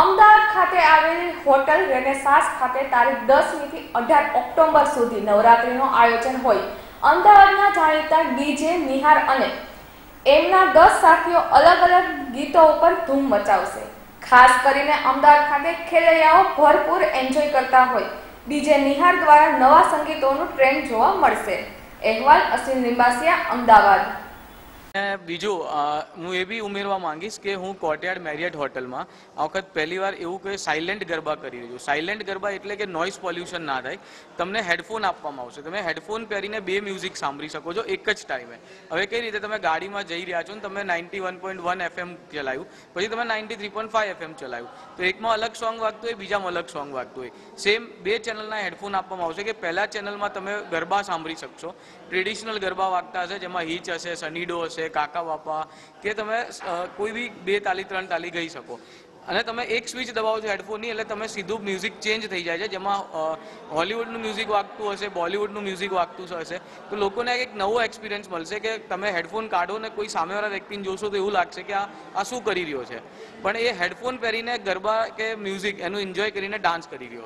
અમદાવાદ ખાતે આવેલી હોટલ રેનેસાસ ખાતે તારીખ દસમીથી અઢાર ઓક્ટોબર સુધી નવરાત્રીનું આયોજન હોય. અમદાવાદના જાણીતા ડીજે નિહાર અને એમના દસ સાથીઓ અલગ અલગ ગીતો ઉપર ધૂમ મચાવશે. ખાસ કરીને અમદાવાદ ખાતે ખેલૈયાઓ ભરપૂર એન્જોય કરતા હોય. ડીજે નિહાર દ્વારા નવા સંગીતોનું ટ્રેન્ડ જોવા મળશે. અહેવાલ અસીમ લિંબાસિયા અમદાવાદ. બીજું હું એ બી ઉમેરવા માંગીશ કે હું કોર્ટયાર્ડ મેરિયટ હોટલમાં આ વખત પહેલીવાર એવું કે સાયલેન્ટ ગરબા કરી રહ્યું સાયલેન્ટ ગરબા એટલે કે નોઇઝ પોલ્યુશન ના થાય. તમને હેડફોન આપવામાં આવશે. તમે હેડફોન પહેરીને બે મ્યુઝિક સાંભળી શકો છો એક જ ટાઈમે હવે કઈ રીતે તમે ગાડીમાં જઈ રહ્યા છો ને તમે ninety one point one FM ચલાવ્યું પછી તમે ninety three point five FM ચલાવ્યું તો એકમાં અલગ સોંગ વાગતું હોય, બીજામાં અલગ સોંગ વાગતું હોય. સેમ બે ચેનલના હેડફોન આપવામાં આવશે કે પહેલા ચેનલમાં તમે ગરબા સાંભળી શકશો. ટ્રેડિશનલ ગરબા વાગતા હશે, જેમાં હીચ હશે સનીડો હશે કાકા, બાપા, કે તમે કોઈ બી બે તાલી, ત્રણ તાલી ગઈ શકો. અને તમે એક સ્વિચ દબાવો છો હેડફોનની એટલે તમે સીધું મ્યુઝિક ચેન્જ થઈ જાય છે. જેમાં હોલિવૂડનું મ્યુઝિક વાગતું હશે, બોલિવૂડનું મ્યુઝિક વાગતું હશે, તો લોકોને એક નવો એક્સપિરિયન્સ મળશે કે તમે હેડફોન કાઢો ને કોઈ સામેવાળા વ્યક્તિને જોશો તો એવું લાગશે કે આ આ શું કરી રહ્યો છે. પણ એ હેડફોન પહેરીને ગરબા કે મ્યુઝિક એનું એન્જોય કરીને ડાન્સ કરી રહ્યો છે